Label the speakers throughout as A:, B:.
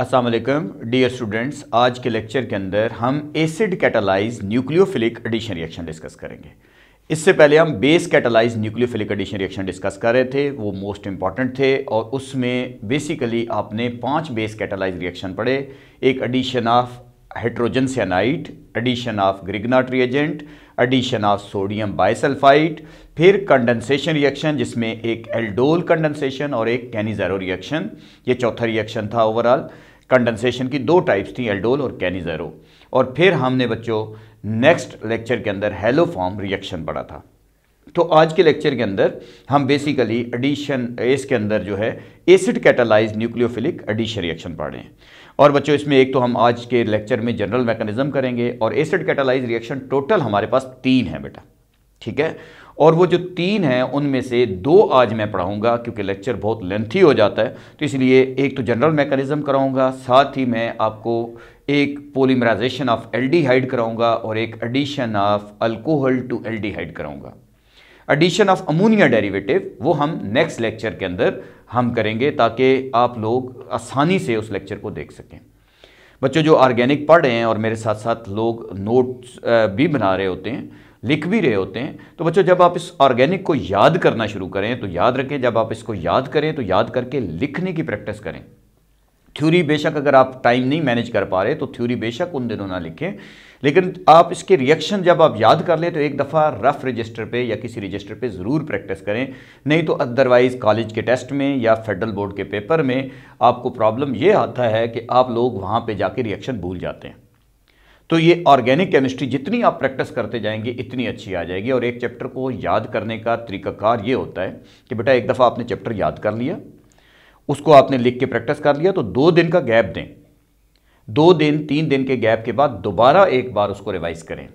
A: वालेकुम dear students आज के लेक्चर के अंदर हम acid catalyse nucleophilic addition reaction discuss करेंगे। इससे पहले हम base catalyse nucleophilic addition reaction discuss कर रहे थे, वो मोस्ट इंपॉर्टेंट थे, और उसमें बेसिकली आपने पाँच बेस कैटालाइज रिएक्शन पढ़े। एक addition of hydrogen cyanide addition of Grignard reagent addition of sodium bisulphite फिर कंडेंसेशन रिएक्शन जिसमें एक एल्डोल कंडेंसेशन और एक कैनिजेरो रिएक्शन ये चौथा रिएक्शन था ओवरऑल कंडेंसेशन की दो टाइप्स थी एल्डोल और कैनिजेरो और फिर हमने बच्चों नेक्स्ट लेक्चर के अंदर हेलो फॉर्म रिएक्शन पढ़ा था। तो आज के लेक्चर के अंदर हम बेसिकली एडिशन इसके अंदर जो है acid catalyse nucleophilic addition reaction पढ़ रहे हैं। और बच्चों, इसमें एक तो हम आज के लेक्चर में जनरल मैकेनिज्म करेंगे और एसिड कैटालाइज रिएक्शन टोटल हमारे पास तीन है बेटा। ठीक है? और वो जो तीन हैं, उनमें से दो आज मैं पढ़ाऊँगा, क्योंकि लेक्चर बहुत लेंथी हो जाता है तो इसलिए एक तो जनरल मैकेनिज्म कराऊँगा, साथ ही मैं आपको एक पोलीमराइजेशन ऑफ़ एल्डिहाइड कराऊँगा, और एक addition of alcohol to aldehyde कराऊँगा। एडिशन ऑफ़ अमोनिया डेरिवेटिव वो हम नेक्स्ट लेक्चर के अंदर हम करेंगे, ताकि आप लोग आसानी से उस लेक्चर को देख सकें। बच्चों, जो ऑर्गेनिक पढ़ रहे हैं, और मेरे साथ साथ लोग नोट्स भी बना रहे होते हैं लिख भी रहे होते हैं। तो बच्चों, जब आप इस ऑर्गेनिक को याद करना शुरू करें तो याद रखें, जब आप इसको याद करें तो याद करके लिखने की प्रैक्टिस करें। थ्योरी बेशक अगर आप टाइम नहीं मैनेज कर पा रहे तो थ्योरी बेशक उन दिनों ना लिखें। लेकिन आप इसके रिएक्शन जब आप याद कर लें तो एक दफ़ा रफ रजिस्टर पे या किसी रजिस्टर पे ज़रूर प्रैक्टिस करें। नहीं तो अदरवाइज़ कॉलेज के टेस्ट में या फेडरल बोर्ड के पेपर में आपको प्रॉब्लम ये आता है कि आप लोग वहाँ पे जाके रिएक्शन भूल जाते हैं। तो ये ऑर्गेनिक केमिस्ट्री जितनी आप प्रैक्टिस करते जाएँगे, इतनी अच्छी आ जाएगी। और एक चैप्टर को याद करने का तरीकाकार ये होता है कि बेटा, एक दफ़ा आपने चैप्टर याद कर लिया, उसको आपने लिख के प्रैक्टिस कर लिया तो दो दिन का गैप दें। दो दिन, तीन दिन के गैप के बाद दोबारा एक बार उसको रिवाइज करें।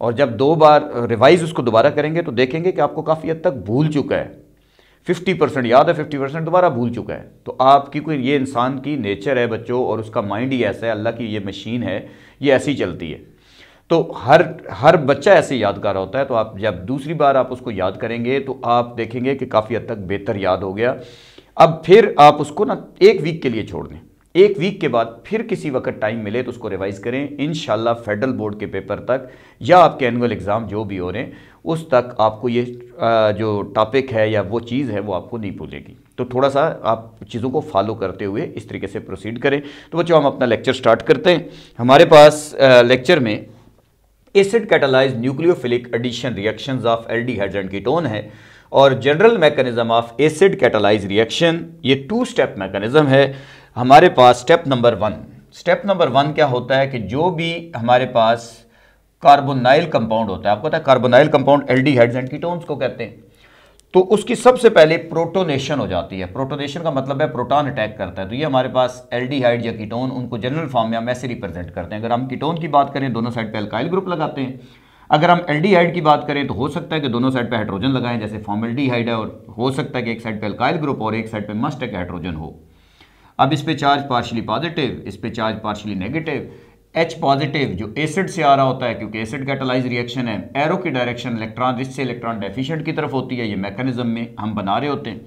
A: और जब दो बार रिवाइज उसको दोबारा करेंगे तो देखेंगे कि आपको काफ़ी हद तक भूल चुका है। फिफ्टी परसेंट याद है, फिफ्टी परसेंट दोबारा भूल चुका है। तो आपकी कोई, ये इंसान की नेचर है बच्चों, और उसका माइंड ही ऐसा है, अल्लाह की ये मशीन है ये ऐसी चलती है। तो हर हर बच्चा ऐसे यादगार होता है तो आप जब दूसरी बार आप उसको याद करेंगे तो आप देखेंगे कि काफ़ी हद तक बेहतर याद हो गया। अब फिर आप उसको ना एक वीक के लिए छोड़ दें। एक वीक के बाद फिर किसी वक्त टाइम मिले तो उसको रिवाइज करें। इन फेडरल बोर्ड के पेपर तक या आपके एनुअल एग्ज़ाम जो भी हो रहे हैं, उस तक आपको ये जो टॉपिक है या वो चीज़ है, वो आपको नहीं भूलेगी। तो थोड़ा सा आप चीज़ों को फॉलो करते हुए इस तरीके से प्रोसीड करें। तो बच्चों, हम अपना लेक्चर स्टार्ट करते हैं। हमारे पास लेक्चर में acid catalyse nucleophilic addition reactions of aldehydes and ketone है और general mechanism of acid catalyse reaction ये टू स्टेप मैकेनिज्म है। हमारे पास step number one step number one क्या होता है कि जो भी हमारे पास कार्बोनाइल कंपाउंड होता है, आपको पता है carbonyl compound aldehydes and ketones को कहते हैं। तो उसकी सबसे पहले प्रोटोनेशन हो जाती है। प्रोटोनेशन का मतलब है प्रोटॉन अटैक करता है। तो ये हमारे पास एल्डिहाइड या कीटोन, उनको जनरल फॉर्म में हम ऐसे रिप्रेजेंट करते हैं। अगर हम कीटोन की बात करें, दोनों साइड पे अल्काइल ग्रुप लगाते हैं। अगर हम एल्डिहाइड की बात करें तो हो सकता है कि दोनों साइड पे हाइड्रोजन लगाएँ, जैसे फॉर्मेल्डिहाइड है, और हो सकता है कि एक साइड पे अल्काइल ग्रुप और एक साइड पे मस्ट है कि हाइड्रोजन हो। अब इस पे चार्ज पार्शली पॉजिटिव इस पे charge partially negative H positive जो एसिड से आ रहा होता है, क्योंकि एसिड कैटलाइज रिएक्शन है एरो की डायरेक्शन इलेक्ट्रॉन रिच से इलेक्ट्रॉन डेफिशिएंट की तरफ़ होती है, ये मैकेनिज्म में हम बना रहे होते हैं।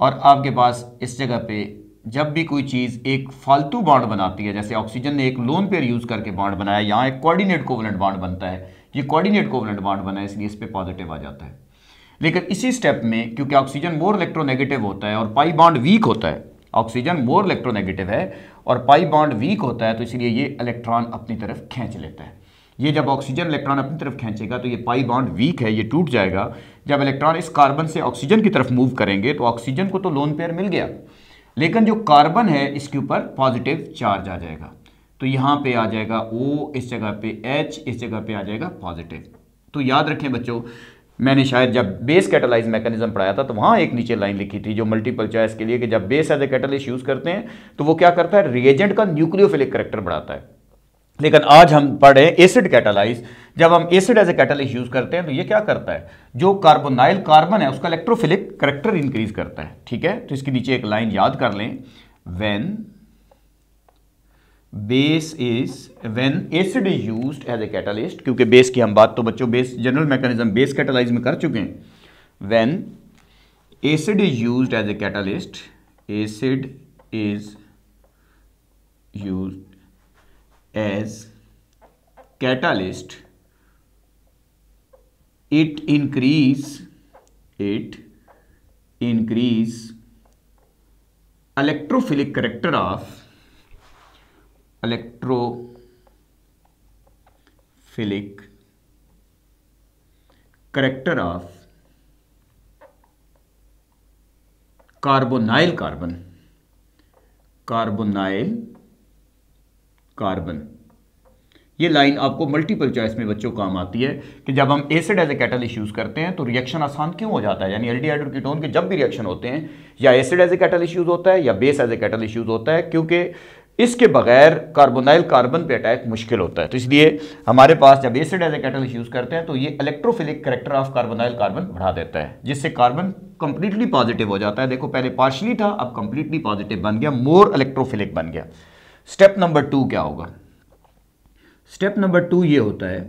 A: और आपके पास इस जगह पे जब भी कोई चीज़ एक फालतू बॉन्ड बनाती है, जैसे ऑक्सीजन ने एक लोन पेयर यूज़ करके बॉन्ड बनाया, यहाँ एक कोऑर्डिनेट कोवलेंट बॉन्ड बनता है, ये कोऑर्डिनेट कोवलेंट बॉन्ड बना है, इसलिए इस पर पॉजिटिव आ जाता है। लेकिन इसी स्टेप में, क्योंकि ऑक्सीजन मोर इलेक्ट्रोनेगेटिव होता है और पाई बॉन्ड वीक होता है ऑक्सीजन मोर इलेक्ट्रोनेगेटिव है और पाई बॉन्ड वीक होता है तो इसलिए ये इलेक्ट्रॉन अपनी तरफ़ खींच लेता है। ये जब ऑक्सीजन इलेक्ट्रॉन अपनी तरफ़ खींचेगा तो ये पाई बॉन्ड वीक है, ये टूट जाएगा। जब इलेक्ट्रॉन इस कार्बन से ऑक्सीजन की तरफ़ मूव करेंगे तो ऑक्सीजन को तो लोन पेयर मिल गया। लेकिन जो कार्बन है, इसके ऊपर पॉजिटिव चार्ज आ जाएगा। तो यहाँ पे आ जाएगा ओ इस जगह पे एच इस जगह पे आ जाएगा पॉजिटिव तो याद रखें बच्चों मैंने शायद जब बेस कैटलाइज मैकेनिज्म पढ़ाया था तो वहाँ एक नीचे लाइन लिखी थी जो मल्टीपल चॉइस के लिए कि जब base as a catalyst use करते हैं तो वो क्या करता है? रिएजेंट का न्यूक्लियोफिलिक करेक्टर बढ़ाता है। लेकिन आज हम पढ़े एसिड कैटालाइज जब हम acid as a catalyst use करते हैं तो ये क्या करता है? जो कार्बोनाइल कार्बन है, उसका इलेक्ट्रोफिलिक करेक्टर इंक्रीज करता है। ठीक है? तो इसके नीचे एक लाइन याद कर लें। When base is when acid is used as a catalyst क्योंकि बेस की हम बात तो बच्चों base general mechanism base catalyse में कर चुके हैं। When acid is used as a catalyst acid is used as catalyst. It increase it increase electrophilic character of electrophilic character of carbonyl carbon carbonyl carbon ये line आपको multiple choice में बच्चों काम आती है कि जब हम acid as a catalyst use करते हैं तो रिएक्शन आसान क्यों हो जाता है? यानी एल्डिहाइड और कीटोन के जब भी रिएक्शन होते हैं, या acid as a catalyst use होता है, या base as a catalyst use होता है, क्योंकि इसके बगैर कार्बोनाइल कार्बन पे अटैक मुश्किल होता है। तो इसलिए हमारे पास जब acid as a catalyst use करते हैं तो ये electrophilic character of carbonyl carbon बढ़ा देता है, जिससे कार्बन कंप्लीटली पॉजिटिव हो जाता है। देखो, पहले पार्शली था, अब कंप्लीटली पॉजिटिव बन गया मोर इलेक्ट्रोफिलिक बन गया। स्टेप नंबर टू क्या होगा? स्टेप नंबर टू ये होता है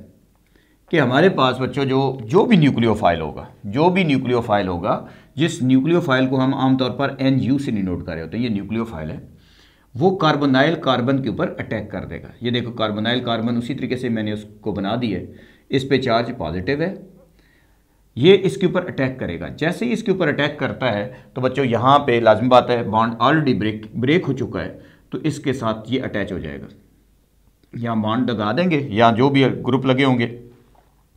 A: कि हमारे पास बच्चों, जो जो भी न्यूक्लियोफाइल होगा, जो भी न्यूक्लियोफाइल होगा, जिस न्यूक्लियोफाइल को हम आमतौर पर एन यू से नहीं नोट कर रहे होते हैं, ये न्यूक्लियोफाइल है। वो कार्बोनाइल कार्बन के ऊपर अटैक कर देगा। ये देखो, कार्बोनाइल कार्बन उसी तरीके से मैंने उसको बना दी है। इस पे चार्ज पॉजिटिव है। ये इसके ऊपर अटैक करेगा। जैसे ही इसके ऊपर अटैक करता है तो बच्चों, यहाँ पे लाजमी बात है बॉन्ड ऑलरेडी ब्रेक ब्रेक हो चुका है तो इसके साथ ये अटैच हो जाएगा। यहाँ बॉन्ड लगा देंगे, या जो भी ग्रुप लगे होंगे,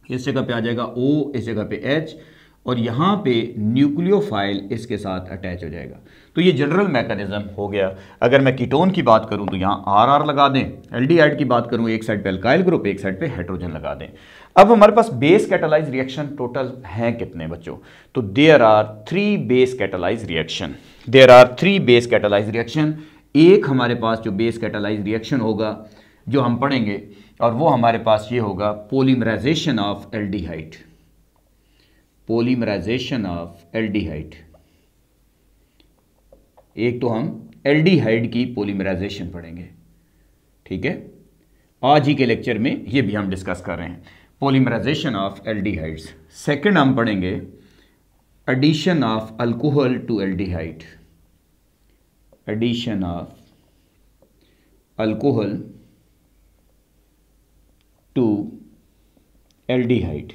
A: इस जगह पे आ जाएगा ओ इस जगह पे एच और यहाँ पे न्यूक्लियोफाइल इसके साथ अटैच हो जाएगा। तो ये जनरल मैकेनिज्म हो गया। अगर मैं कीटोन की बात करूँ तो यहाँ आर आर लगा दें, एल्डिहाइड की बात करूँ, एक साइड पे अल्काइल ग्रुप, एक साइड पे हाइड्रोजन लगा दें। अब हमारे पास बेस कैटालाइज रिएक्शन टोटल हैं कितने बच्चों? तो there are three base catalyse reaction. There are three base catalyse reaction. एक हमारे पास जो बेस कैटालाइज रिएक्शन होगा, जो हम पढ़ेंगे, और वो हमारे पास ये होगा, polymerisation of aldehyde. Polymerisation of aldehyde एक तो हम एल्डिहाइड की पोलीमराइजेशन पढ़ेंगे। ठीक है? आज ही के लेक्चर में ये भी हम डिस्कस कर रहे हैं। पोलीमराइजेशन ऑफ़ एल्डिहाइड्स सेकंड हम पढ़ेंगे addition of alcohol to aldehyde addition of alcohol to aldehyde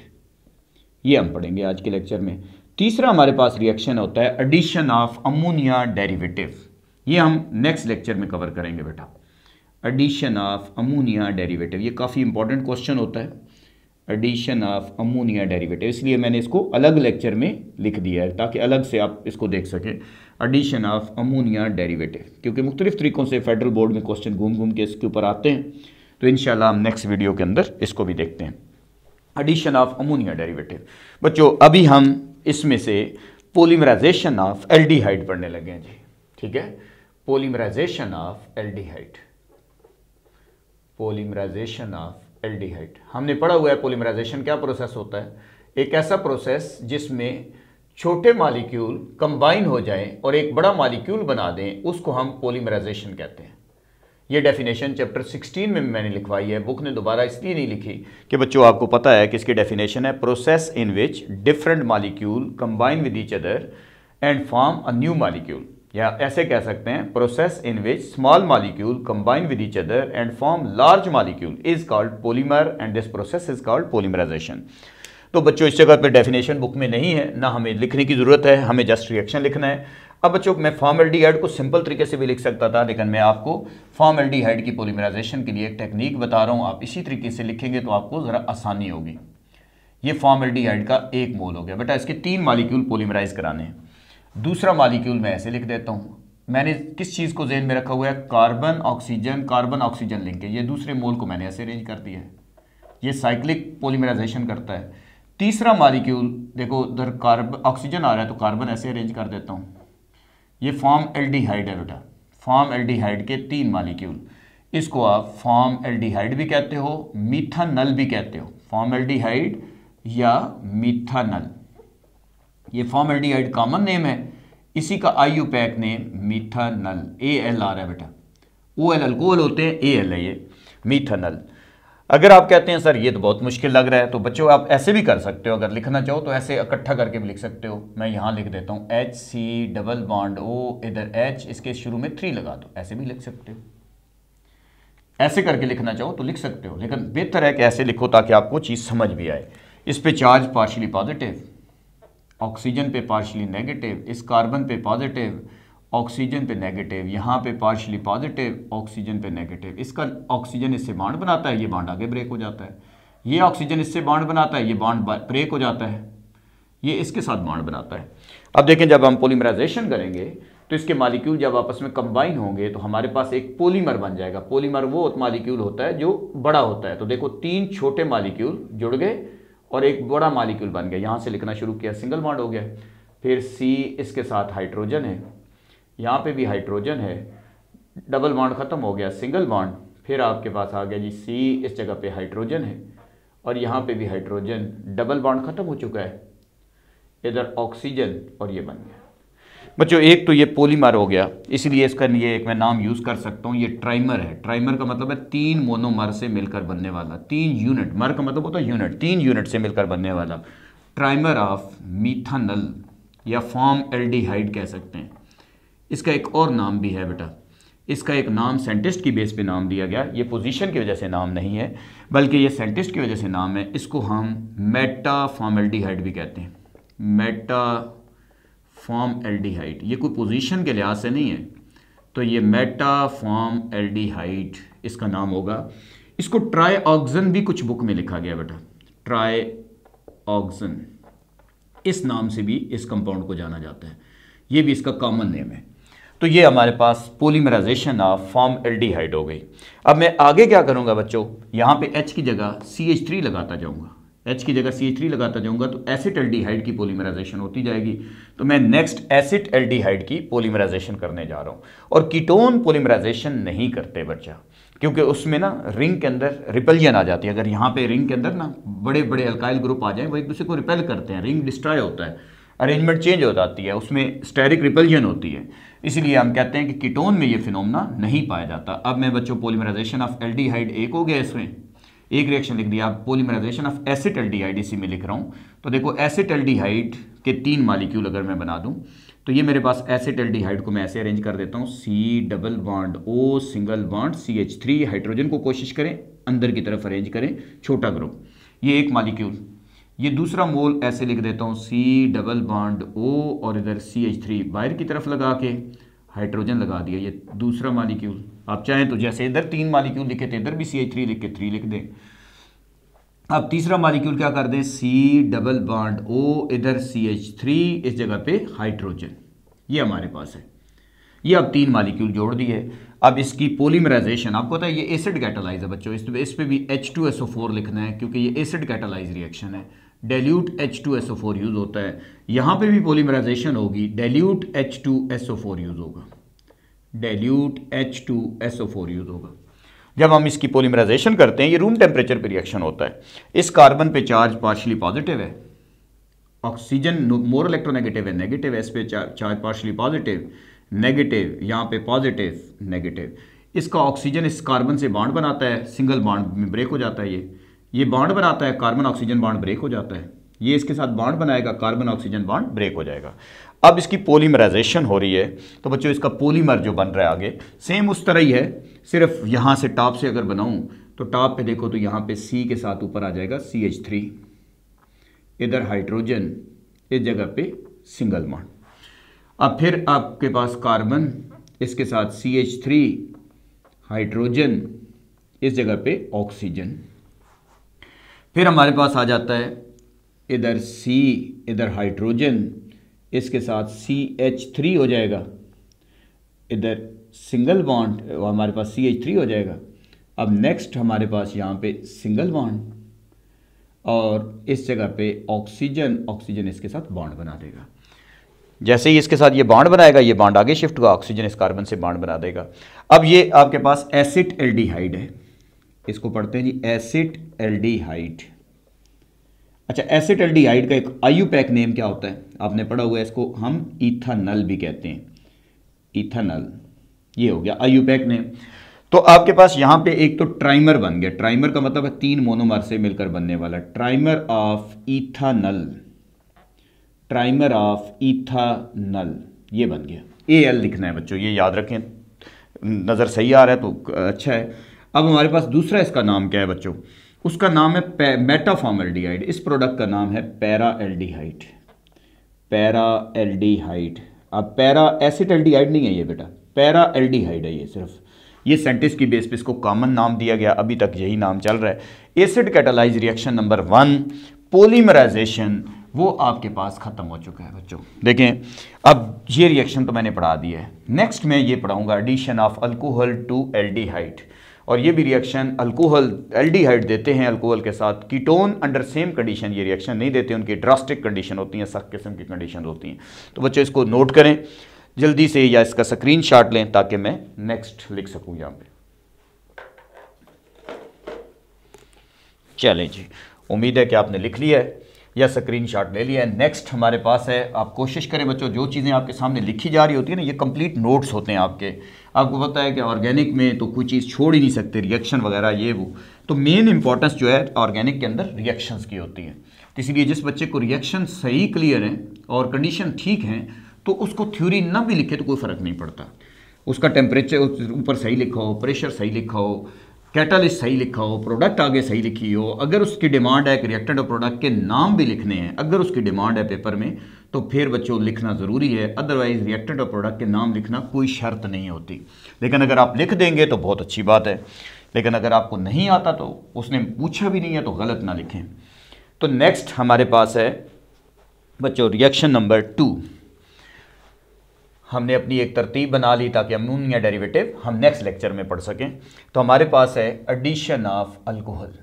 A: ये हम पढ़ेंगे आज के लेक्चर में। तीसरा हमारे पास रिएक्शन होता है एडिशन ऑफ़ अमोनिया डेरिवेटिव ये हम नेक्स्ट लेक्चर में कवर करेंगे बेटा। एडिशन ऑफ़ अमोनिया डेरिवेटिव ये काफ़ी इंपॉर्टेंट क्वेश्चन होता है। एडिशन ऑफ़ अमोनिया डेरिवेटिव इसलिए मैंने इसको अलग लेक्चर में लिख दिया है ताकि अलग से आप इसको देख सकें। एडिशन ऑफ़ अमोनिया डेरिवेटिव क्योंकि मुख्तलिफ़ तरीक़ों से फेडरल बोर्ड में क्वेश्चन घूम घूम के इसके ऊपर आते हैं। तो इन हम नेक्स्ट वीडियो के अंदर इसको भी देखते हैं। एडिशन ऑफ़ अमोनिया डेरिवेटिव बच्चों, अभी हम इसमें से पोलीमराइजेशन ऑफ़ एल्डिहाइड पढ़ने लगे हैं जी। ठीक है? Polymerisation of aldehyde polymerisation of aldehyde हमने पढ़ा हुआ है पोलीमराइजेशन क्या प्रोसेस होता है? एक ऐसा प्रोसेस जिसमें छोटे मालिक्यूल कंबाइन हो जाएँ और एक बड़ा मालिक्यूल बना दें, उसको हम पोलीमराइजेशन कहते हैं। ये डेफिनेशन चैप्टर 16 में मैंने लिखवाई है बुक ने दोबारा इसलिए नहीं लिखी कि बच्चों, आपको पता है कि इसकी डेफिनेशन है process in which different molecule combine with each other and form a new molecule या ऐसे कह सकते हैं process in which small molecule combine with each other and form large molecule is called polymer and this process is called polymerisation तो बच्चों, इस जगह पर डेफिनेशन बुक में नहीं है, ना हमें लिखने की ज़रूरत है, हमें जस्ट रिएक्शन लिखना है। अब बच्चों, मैं फॉर्म एल्डिहाइड को सिंपल तरीके से भी लिख सकता था, लेकिन मैं आपको फॉर्म एल्डिहाइड की पोलीमराइजेशन के लिए एक टेक्निक बता रहा हूँ। आप इसी तरीके से लिखेंगे तो आपको ज़रा आसानी होगी। ये फॉर्म एल्डिहाइड का एक मोल हो गया। बेटा, इसके तीन मालिक्यूल पोलीमराइज कराने हैं। दूसरा मालिक्यूल मैं ऐसे लिख देता हूँ। मैंने किस चीज़ को जहन में रखा हुआ है? Carbon, oxygen carbon, oxygen link है। ये दूसरे मोल को मैंने ऐसे अरेंज कर दिया है। ये साइक्लिक पोलीमराइजेशन करता है। तीसरा मालिक्यूल, देखो, उधर कार्बन ऑक्सीजन आ रहा है तो कार्बन ऐसे अरेंज कर देता हूँ। ये फॉर्म एल्डिहाइड है बेटा। फॉर्म एल्डिहाइड के तीन मालिक्यूल। इसको आप फॉर्म एल्डिहाइड भी कहते हो, मीथानल भी कहते हो। फॉर्म एल्डिहाइड या मीथानल। ये फॉर्म एल्डिहाइड कॉमन नेम है। इसी का IUPAC name methanal. A L R है बेटा। ओ एल अल्कोहल होते हैं ए एल है ये। मीथानल। अगर आप कहते हैं, सर, ये तो बहुत मुश्किल लग रहा है। तो बच्चों, आप ऐसे भी कर सकते हो, अगर लिखना चाहो तो ऐसे इकट्ठा करके भी लिख सकते हो। मैं यहाँ लिख देता हूँ H C double bond O इधर एच इसके शुरू में थ्री लगा दो। ऐसे भी लिख सकते हो। ऐसे करके लिखना चाहो तो लिख सकते हो, लेकिन बेहतर है कि ऐसे लिखो ताकि आपको चीज़ समझ भी आए। इस पे चार्ज पार्शली पॉजिटिव ऑक्सीजन पे पार्शली नेगेटिव इस कार्बन पे पॉजिटिव ऑक्सीजन पे नेगेटिव यहाँ पे पार्शली पॉजिटिव ऑक्सीजन पे नेगेटिव इसका ऑक्सीजन इससे बाड बनाता है, ये बाड आगे ब्रेक हो जाता है. ये ऑक्सीजन इससे बाड बनाता है, ये बाड ब्रेक हो जाता है. ये इसके साथ बाड बनाता है. अब देखें, जब हम पोलीमराइजेशन करेंगे तो इसके मालिक्यूल जब आपस में कंबाइन होंगे तो हमारे पास एक पोलीमर बन जाएगा. पोलीमर वो मालिक्यूल होता है जो बड़ा होता है. तो देखो, तीन छोटे मालिक्यूल जुड़ गए और एक बड़ा मालिक्यूल बन गया. यहाँ से लिखना शुरू किया सिंगल बॉन्ड हो गया. फिर सी इसके साथ हाइड्रोजन है. यहाँ पे भी हाइड्रोजन है। डबल बॉन्ड ख़त्म हो गया सिंगल बॉन्ड फिर आपके पास आ गया जी सी इस जगह पे हाइड्रोजन है। और यहाँ पे भी हाइड्रोजन डबल बॉन्ड ख़त्म हो चुका है। इधर ऑक्सीजन और ये बन गया। बच्चों, एक तो ये पोलीमर हो गया, इसीलिए इसका ये एक मैं नाम यूज़ कर सकता हूँ, ये ट्राइमर है। ट्राइमर का मतलब है तीन मोनोमर से मिलकर बनने वाला, तीन यूनिट मर का मतलब होता है यूनिट तीन यूनिट से मिलकर बनने वाला। ट्राइमर ऑफ़ मीथानल या फॉर्म एल्डिहाइड कह सकते हैं। इसका एक और नाम भी है बेटा। इसका एक नाम साइंटिस्ट की बेस पे नाम दिया गया। ये पोजीशन की वजह से नाम नहीं है, बल्कि ये साइंटिस्ट की वजह से नाम है। इसको हम मेटा फॉर्मेल्डिहाइड भी कहते हैं। मेटा फॉर्म एल्डिहाइड ये कोई पोजीशन के लिहाज से नहीं है। तो ये मेटा फॉर्म एल्डिहाइड इसका नाम होगा। इसको ट्राई ऑक्जन भी कुछ बुक में लिखा गया बेटा। ट्राई ऑक्जन इस नाम से भी इस कंपाउंड को जाना जाता है। ये भी इसका कॉमन नेम है। तो ये हमारे पास पोलीमराइजेशन ऑफ़ फॉर्म एल्डिहाइड हो गई। अब मैं आगे क्या करूँगा बच्चों? यहाँ पे एच की जगह सी एच थ्री लगाता जाऊँगा। एच की जगह सी एच थ्री लगाता जाऊँगा तो एसिड एल्डिहाइड की पोलीमराइजेशन होती जाएगी। तो मैं नेक्स्ट एसिड एल्डिहाइड की पोलीमराइजेशन करने जा रहा हूँ। और कीटोन पोलीमराइजेशन नहीं करते बच्चा, क्योंकि उसमें ना रिंग के अंदर रिपेलियन आ जाती है। अगर यहाँ पे रिंग के अंदर ना बड़े बड़े अल्काइल ग्रुप आ जाए, वो एक दूसरे को रिपेल करते हैं। रिंग डिस्ट्रॉय होता है। अरेंजमेंट चेंज हो जाती है, उसमें स्टेरिक रिपल्जन होती है। इसीलिए हम कहते हैं कि कीटोन में ये फिनोमना नहीं पाया जाता। अब मैं बच्चों पोलीमराइजेशन ऑफ़ एल्डिहाइड एक हो गया इसमें। एक रिएक्शन लिख दिया। पोलीमराइजेशन ऑफ़ एसिड एल्डिहाइड इसी में लिख रहा हूँ। तो देखो एसिड एल्डिहाइड के तीन मालिक्यूल अगर मैं बना दूँ तो ये मेरे पास एसिड एल्डिहाइड को मैं ऐसे अरेंज कर देता हूँ। C double bond O single bond C H three hydrogen को कोशिश करें, अंदर की तरफ़ अरेंज करें, छोटा ग्रुप ये एक मालिक्यूल ये दूसरा मोल ऐसे लिख देता हूँ सी डबल बॉन्ड ओ और इधर सी एच थ्री बाहर की तरफ़ लगा के हाइड्रोजन लगा दिया ये दूसरा मालिक्यूल आप चाहें तो जैसे इधर तीन मालिक्यूल लिखे थे, इधर भी सी एच थ्री लिख के थ्री लिख दें। अब तीसरा मालिक्यूल क्या कर दें? सी डबल बॉन्ड ओ इधर सी एच थ्री इस जगह पे हाइड्रोजन ये हमारे पास है। ये अब तीन मालिक्यूल जोड़ दिए। अब इसकी पोलीमराइजेशन आपको पता है ये एसिड कैटालाइज है बच्चों, इस पे भी H two S O four लिखना है, क्योंकि ये एसिड कैटालाइज रिएक्शन है। Dilute H two S O four use होता है। यहाँ पे भी पोलीमराइजेशन होगी। Dilute H two S O four use होगा। Dilute H two S O four use होगा। जब हम इसकी पोलीमराइजेशन करते हैं, ये रूम टेम्परेचर पर रिएक्शन होता है। इस कार्बन पे चार्ज पार्शली पॉजिटिव है। ऑक्सीजन मोर इलेक्ट्रोनेगेटिव है। नेगेटिव है। इस पे चार्ज पार्शली पॉजिटिव नेगेटिव यहाँ पे पॉजिटिव नेगेटिव इसका ऑक्सीजन इस कार्बन से बॉन्ड बनाता है। सिंगल बॉन्ड में ब्रेक हो जाता है ये। ये बॉन्ड बनाता है, कार्बन ऑक्सीजन बॉन्ड ब्रेक हो जाता है। ये इसके साथ बॉन्ड बनाएगा, कार्बन ऑक्सीजन बॉन्ड ब्रेक हो जाएगा। अब इसकी पोलीमराइजेशन हो रही है तो बच्चों इसका पोलीमर जो बन रहा है आगे, सेम उस तरह ही है, सिर्फ़ यहाँ से टॉप से अगर बनाऊँ तो टॉप पे देखो तो यहाँ पे सी के साथ ऊपर आ जाएगा सी एच थ्री इधर हाइड्रोजन, इस जगह पे सिंगल बॉन्ड अब फिर आपके पास कार्बन, इसके साथ सी एच थ्री हाइड्रोजन, इस जगह पे ऑक्सीजन। फिर हमारे पास आ जाता है इधर सी इधर हाइड्रोजन इसके साथ सी एच थ्री हो जाएगा। इधर सिंगल बॉन्ड हमारे पास सी एच थ्री हो जाएगा। अब नेक्स्ट हमारे पास यहाँ पे सिंगल बॉन्ड और इस जगह पे ऑक्सीजन ऑक्सीजन इसके साथ बॉन्ड बना देगा। जैसे ही इसके साथ ये बॉन्ड बनाएगा, ये बॉन्ड आगे शिफ्ट हुआ ऑक्सीजन इस कार्बन से बॉन्ड बना देगा। अब ये आपके पास एसिड एल्डिहाइड है। इसको पढ़ते हैं जी एसिड एल्डिहाइड अच्छा एसिड एल्डिहाइड का एक आयु नेम क्या होता है? आपने पढ़ा हुआ है, इसको हम इथानल भी कहते हैं। इथानल ये हो गया आयु नेम तो आपके पास यहाँ पे एक तो ट्राइमर बन गया। ट्राइमर का मतलब है तीन मोनोमर से मिलकर बनने वाला। Trimer of ethanal trimer of ethanal ये बन गया। ए एल लिखना है बच्चों, ये याद रखें। नज़र सही आ रहा है तो अच्छा है। अब हमारे पास दूसरा इसका नाम क्या है बच्चों? उसका नाम है मेटाफॉर्म इस प्रोडक्ट का नाम है पैरा एल्डिहाइड पैरा एल्डिहाइड अब पैरा एसिड एल्डिहाइड नहीं है ये बेटा. पैरा एल्डिहाइड है ये सिर्फ़. ये सेंटिस की बेस पे इसको कॉमन नाम दिया गया. अभी तक यही नाम चल रहा है. Acid catalyse reaction number one polymerisation वो आपके पास ख़त्म हो चुका है बच्चों. देखें, अब ये रिएक्शन तो मैंने पढ़ा दिया है. नेक्स्ट मैं ये पढ़ाऊँगा addition of alcohol to aldehyde और ये भी रिएक्शन अल्कोहल एल्डिहाइड देते हैं अल्कोहल के साथ। कीटोन अंडर सेम कंडीशन ये रिएक्शन नहीं देते, उनकी ड्रास्टिक कंडीशन होती हैं सख्त किस्म की कंडीशन होती हैं। तो बच्चों, इसको नोट करें, जल्दी से या इसका स्क्रीन शॉट लें ताकि मैं नेक्स्ट लिख सकूँ यहाँ पर चलें जी, उम्मीद है कि आपने लिख लिया है। या स्क्रीन शॉट ले लिया है। नेक्स्ट हमारे पास है। आप कोशिश करें बच्चों, जो चीज़ें आपके सामने लिखी जा रही होती है ना, ये कंप्लीट नोट्स होते हैं आपके। आपको पता है कि ऑर्गेनिक में तो कोई चीज़ छोड़ ही नहीं सकते रिएक्शन वगैरह, ये, वो। तो मेन इंपॉर्टेंस जो है ऑर्गेनिक के अंदर रिएक्शंस की होती है। तो इसलिए जिस बच्चे को रिएक्शन सही क्लियर है और कंडीशन ठीक हैं तो उसको थ्योरी ना भी लिखे तो कोई फ़र्क नहीं पड़ता। उसका टेम्परेचर ऊपर सही लिखा हो प्रेशर सही लिखा हो कैटलिस्ट सही लिखा हो प्रोडक्ट आगे सही लिखी हो, अगर उसकी डिमांड है कि रिएक्टेंट और प्रोडक्ट के नाम भी लिखने हैं, अगर उसकी डिमांड है पेपर में तो फिर बच्चों लिखना ज़रूरी है अदरवाइज़ रिएक्टेंट और प्रोडक्ट के नाम लिखना कोई शर्त नहीं होती। लेकिन अगर आप लिख देंगे तो बहुत अच्छी बात है, लेकिन अगर आपको नहीं आता तो उसने पूछा भी नहीं है तो गलत ना लिखें। तो नेक्स्ट हमारे पास है, बच्चों रिएक्शन नंबर टू हमने अपनी एक तरतीब बना ली ताकि अमूनिया डेरिवेटिव हम नेक्स्ट लेक्चर में पढ़ सकें। तो हमारे पास है addition of alcohol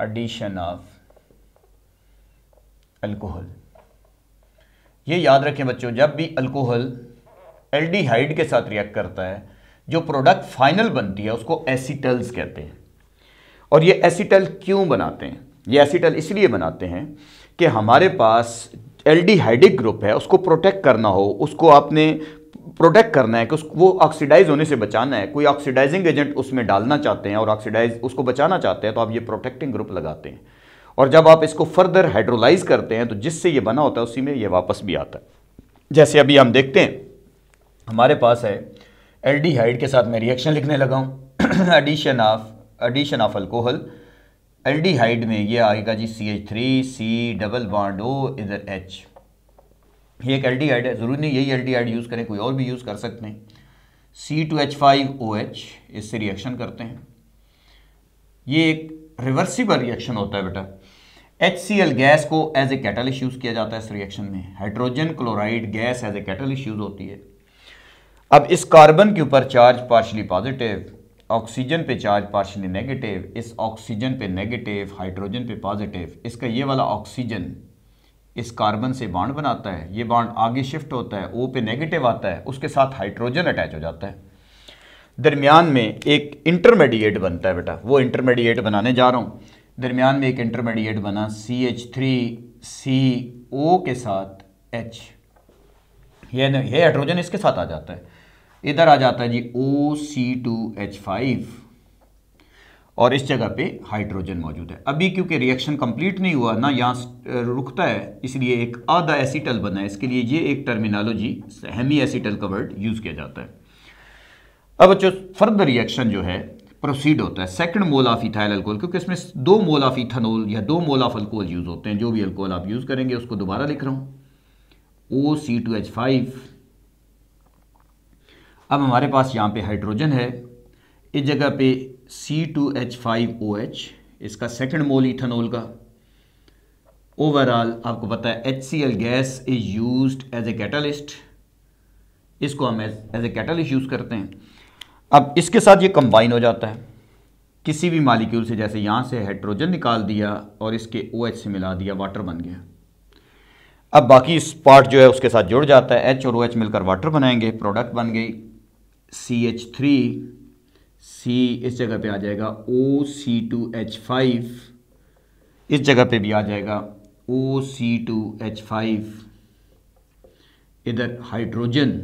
A: addition of alcohol ये याद रखें बच्चों, जब भी अल्कोहल एल्डिहाइड के साथ रिएक्ट करता है, जो प्रोडक्ट फाइनल बनती है, उसको एसिटल्स कहते हैं। और ये एसिटल क्यों बनाते हैं? ये एसिटल इसलिए बनाते हैं कि हमारे पास एल्डिहाइडिक ग्रुप है, उसको प्रोटेक्ट करना हो, उसको आपने प्रोटेक्ट करना है कि उसको वो ऑक्सीडाइज होने से बचाना है। कोई ऑक्सीडाइजिंग एजेंट उसमें डालना चाहते हैं और ऑक्सीडाइज उसको बचाना चाहते हैं तो आप ये प्रोटेक्टिंग ग्रुप लगाते हैं। और जब आप इसको फर्दर हाइड्रोलाइज करते हैं तो जिससे ये बना होता है, उसी में ये वापस भी आता है। जैसे अभी हम देखते हैं, हमारे पास है, एल्डिहाइड के साथ मैं रिएक्शन लिखने लगा हूँ। Addition of addition of alcohol aldehyde में ये आएगा जी C H three C double bond O इधर एच ये एक एल्डिहाइड है, ज़रूरी नहीं यही एल्डिहाइड यूज़ करें, कोई और भी यूज़ कर सकते हैं। C two H five O H इससे रिएक्शन करते हैं। ये एक रिवर्सिबल रिएक्शन होता है बेटा। एच सी एल गैस को एज ए कैटलिस्ट यूज़ किया जाता है इस रिएक्शन में। Hydrogen chloride gas as a catalyst use होती है। अब इस कार्बन के ऊपर चार्ज पार्शली पॉजिटिव ऑक्सीजन पे चार्ज पार्शली नेगेटिव इस ऑक्सीजन पे नेगेटिव हाइड्रोजन पे पॉजिटिव इसका ये वाला ऑक्सीजन इस कार्बन से बाड बनाता है, ये बाड आगे शिफ्ट होता है ओ पे नेगेटिव आता है, उसके साथ हाइड्रोजन अटैच हो जाता है। दरमियान में एक इंटरमीडिएट बनता है बेटा, वो इंटरमीडिएट बनाने जा रहा हूँ। दरमियान में एक इंटरमीडिएट बना C H three C O के साथ एच ये हाइड्रोजन इसके साथ आ जाता है। इधर आ जाता है जी O C two H five और इस जगह पे हाइड्रोजन मौजूद है। अभी क्योंकि रिएक्शन कंप्लीट नहीं हुआ, ना यहाँ रुकता है, इसलिए एक आधा एसिटल बना है। इसके लिए ये एक टर्मिनोलॉजी हेमी एसिटल का वर्ड यूज़ किया जाता है। अब जो फर्दर रिएक्शन जो है प्रोसीड होता है। Second mole of ethyl alcohol क्योंकि इसमें दो मोल ऑफ़ इथानोल या दो मोल ऑफ़ अल्कोहल यूज़ होते हैं। जो भी अल्कोहल आप यूज़ करेंगे, उसको दोबारा लिख रहा हूँ। O C two H five अब हमारे पास यहाँ पे हाइड्रोजन है। इस जगह पे C two H five O H इसका सेकेंड मोल इथेनॉल का। ओवरऑल आपको पता है L gas is use as a catalyst इसको हम एज ए कैटलिस्ट यूज़ करते हैं। अब इसके साथ ये कंबाइन हो जाता है। किसी भी मालिक्यूल से जैसे यहाँ से हाइड्रोजन निकाल दिया और इसके ओ OH से मिला दिया वाटर बन गया। अब बाकी इस पार्ट जो है उसके साथ जुड़ जाता है। एच और ओ OH मिलकर वाटर बनाएँगे प्रोडक्ट बन गई। सी एच थ्री सी इस जगह पे आ जाएगा O C two H five इस जगह पे भी आ जाएगा O C two H five इधर हाइड्रोजन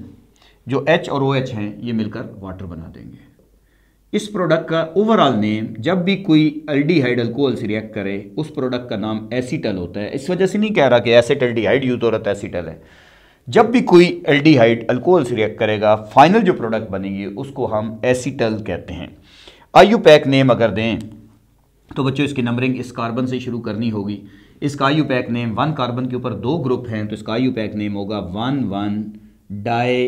A: जो एच और ओ एच हैं, ये मिलकर वाटर बना देंगे। इस प्रोडक्ट का ओवरऑल नेम जब भी कोई एल्डिहाइड अल्कोहल से रिएक्ट करे, उस प्रोडक्ट का नाम एसिटल होता है। इस वजह से नहीं कह रहा कि एसिट एल्डिहाइड यूज़ हो रहा था एसिटल है। जब भी कोई एल्डिहाइड अल्कोहल से रिएक्ट करेगा फाइनल जो प्रोडक्ट बनेगी, उसको हम एसीटल कहते हैं। आयु पैक नेम अगर दें तो बच्चों, इसकी नंबरिंग इस कार्बन से शुरू करनी होगी। इसका IUPAC name one carbon के ऊपर दो ग्रुप हैं तो इसका आयु पैक नेम होगा one one di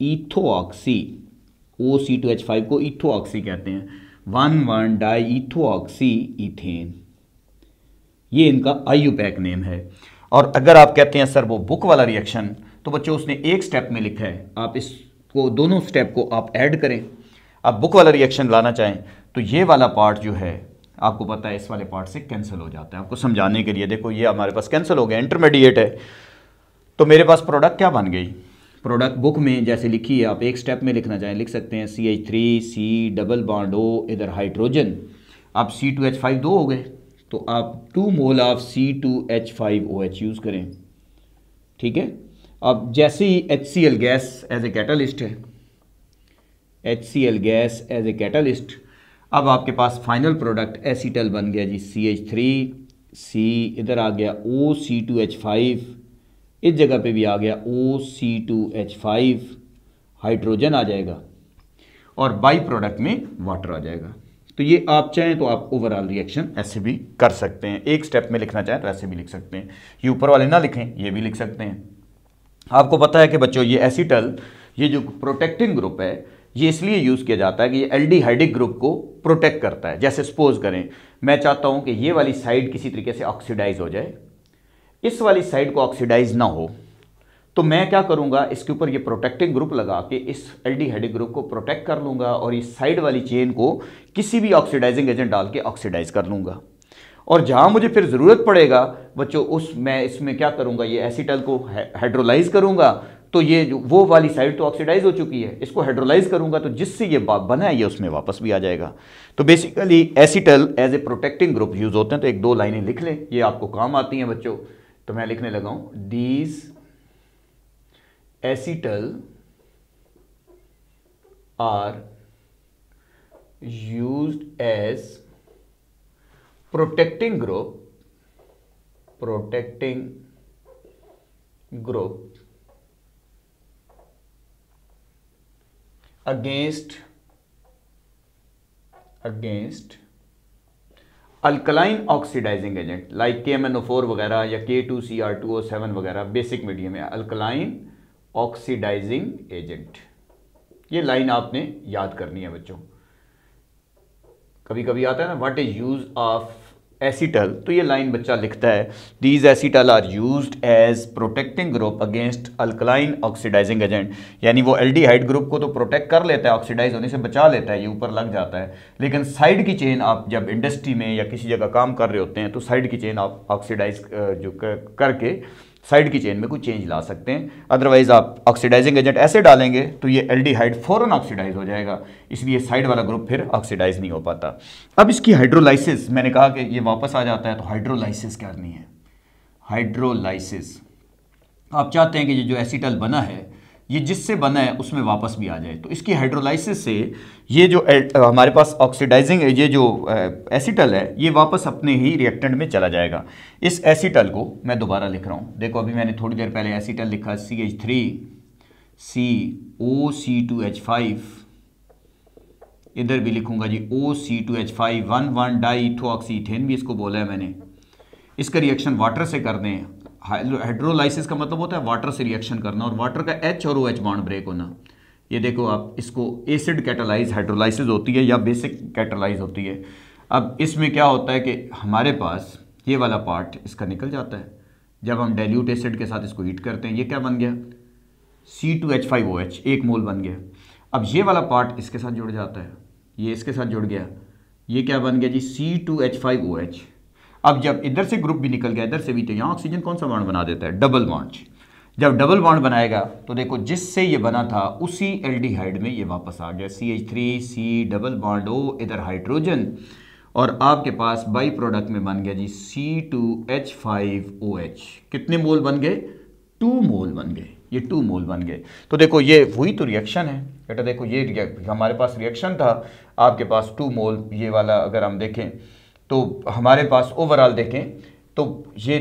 A: ethoxy O C two H five को ईथोऑक्सी कहते हैं। One one di ethoxy ethane ये इनका आयु पैक नेम है। और अगर आप कहते हैं, सर, वो बुक वाला रिएक्शन तो बच्चों, उसने एक स्टेप में लिखा है। आप इसको, दोनों स्टेप को आप ऐड करें। आप बुक वाला रिएक्शन लाना चाहें तो ये वाला पार्ट जो है, आपको पता है, इस वाले पार्ट से कैंसिल हो जाता है। आपको समझाने के लिए, देखो, ये हमारे पास कैंसिल हो गया इंटरमीडिएट है। तो मेरे पास प्रोडक्ट क्या बन गई? प्रोडक्ट बुक में जैसे लिखी है, आप एक स्टेप में लिखना चाहें, लिख सकते हैं C H three C double bond O इधर हाइड्रोजन आप सी टू एच फाइव दो हो गए। तो आप two mole of C two H five O H use करें। ठीक है? अब जैसे ही H C L gas as a catalyst है। H C L gas as a catalyst अब आपके पास फाइनल प्रोडक्ट एसीटल बन गया जी सी एच थ्री सी इधर आ गया O C two H five इस जगह पे भी आ गया O C two H five hydrogen आ जाएगा। और बाई प्रोडक्ट में वाटर आ जाएगा। तो ये आप चाहें तो आप ओवरऑल रिएक्शन ऐसे भी कर सकते हैं। एक स्टेप में लिखना चाहें तो ऐसे भी लिख सकते हैं। ये ऊपर वाले ना लिखें, ये भी लिख सकते हैं। आपको पता है कि बच्चों, ये एसिटल, ये जो प्रोटेक्टिंग ग्रुप है, ये इसलिए यूज़ किया जाता है कि ये एल्डिहाइडिक ग्रुप को प्रोटेक्ट करता है। जैसे सपोज़ करें, मैं चाहता हूँ कि ये वाली साइड किसी तरीके से ऑक्सीडाइज हो जाए। इस वाली साइड को ऑक्सीडाइज ना हो। तो मैं क्या करूँगा, इसके ऊपर ये प्रोटेक्टिंग ग्रुप लगा के इस एल्डिहाइडिक ग्रुप को प्रोटेक्ट कर लूँगा और इस साइड वाली चेन को किसी भी ऑक्सीडाइजिंग एजेंट डाल के ऑक्सीडाइज कर लूँगा। और जहाँ मुझे फिर ज़रूरत पड़ेगा, बच्चों, उस, मैं इसमें क्या करूँगा, ये एसिटल को हाइड्रोलाइज करूँगा तो ये वो वाली साइड तो ऑक्सीडाइज हो चुकी है, इसको हाइड्रोलाइज करूँगा तो जिससे ये बना है, ये उसमें वापस भी आ जाएगा। तो basically acetal as a protecting group use होते हैं तो एक दो लाइनें लिख लें, ये आपको काम आती हैं बच्चों। तो मैं लिखने लगा हूँ these acetal are use as protecting group protecting group against against alkaline oxidising agent like K M N O four वगैरह या K two C R two O seven वगैरह बेसिक मीडियम है अल्कलाइन ऑक्सीडाइजिंग एजेंट ये line आपने याद करनी है बच्चों। कभी कभी आता है ना what is use of acetal तो ये लाइन बच्चा लिखता है these acetal are use as protecting group against alkaline oxidising agent यानी वो एल्डिहाइड ग्रुप को तो प्रोटेक्ट कर लेता है ऑक्सीडाइज होने से बचा लेता है, ये ऊपर लग जाता है। लेकिन साइड की चेन आप जब इंडस्ट्री में या किसी जगह काम कर रहे होते हैं तो साइड की चेन आप ऑक्सीडाइज जो करके साइड की चेन में कुछ चेंज ला सकते हैं। अदरवाइज़ आप ऑक्सीडाइजिंग एजेंट ऐसे डालेंगे तो ये एल्डिहाइड फ़ौरन ऑक्सीडाइज हो जाएगा। इसलिए साइड वाला ग्रुप फिर ऑक्सीडाइज नहीं हो पाता। अब इसकी हाइड्रोलाइसिस मैंने कहा कि ये वापस आ जाता है तो हाइड्रोलाइसिस करनी है। हाइड्रोलाइसिस आप चाहते हैं कि ये जो एसिटल बना है ये जिससे बना है, उसमें वापस भी आ जाए। तो इसकी हाइड्रोलाइसिस से ये जो हमारे पास ऑक्सीडाइजिंग ये जो एसिटल है, ये वापस अपने ही रिएक्टेंट में चला जाएगा। इस एसिटल को मैं दोबारा लिख रहा हूँ। देखो, अभी मैंने थोड़ी देर पहले एसिटल लिखा C H three C O C two H five इधर भी लिखूँगा जी O C two H five one one di ethoxyethane भी इसको बोला है मैंने। इसका रिएक्शन वाटर से कर दें हाइड्रोलाइसिस का मतलब होता है वाटर से रिएक्शन करना और वाटर का एच और ओ एच बॉन्ड ब्रेक होना। ये देखो आप, इसको एसिड कैटलाइज हाइड्रोलाइसिस होती है या बेसिक कैटलाइज होती है। अब इसमें क्या होता है कि हमारे पास ये वाला पार्ट इसका निकल जाता है। जब हम डेल्यूट एसिड के साथ इसको हीट करते हैं, ये क्या बन गया? C two H five O H एक मोल बन गया। अब ये वाला पार्ट इसके साथ जुड़ जाता है। ये इसके साथ जुड़ गया। ये क्या बन गया जी? C two H five O H अब जब इधर से ग्रुप भी निकल गया, इधर से भी तो यहाँ ऑक्सीजन कौन सा बॉन्ड बना देता है? डबल बॉन्ड जब डबल बॉन्ड बनाएगा तो देखो जिससे ये बना था, उसी एल्डिहाइड में ये वापस आ गया। C H three C double bond O इधर हाइड्रोजन और आपके पास बाई प्रोडक्ट में बन गया जी C two H five O H कितने मोल बन गए? टू मोल बन गए। ये टू मोल बन गए। तो देखो ये वही तो रिएक्शन है। बेटा देखो ये हमारे पास रिएक्शन था। आपके पास टू मोल ये वाला अगर हम देखें तो हमारे पास ओवरऑल देखें तो ये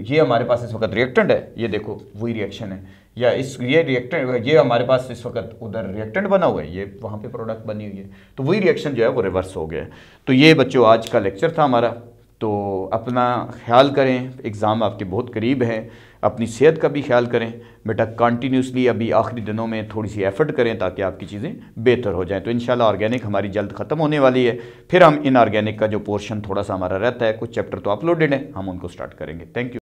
A: ये हमारे पास इस वक्त रिएक्टेंट है। ये देखो, वही रिएक्शन है। या इस, ये रिएक्टेंट ये हमारे पास इस वक्त उधर रिएक्टेंट बना हुआ है। ये वहाँ पे प्रोडक्ट बनी हुई है। तो वही रिएक्शन जो है वो रिवर्स हो गया है। तो ये बच्चों, आज का लेक्चर था हमारा। तो अपना ख्याल करें, एग्ज़ाम आपके बहुत करीब है, अपनी सेहत का भी ख्याल करें, बेटा कंटिन्यूसली अभी आखिरी दिनों में थोड़ी सी एफर्ट करें ताकि आपकी चीज़ें बेहतर हो जाएँ। तो इन ऑर्गेनिक हमारी जल्द ख़त्म होने वाली है। फिर हम इन ऑर्गेनिक का जो पोर्शन थोड़ा सा हमारा रहता है, कुछ चैप्टर तो अपलोडेड है, हम उनको स्टार्ट करेंगे। Thank you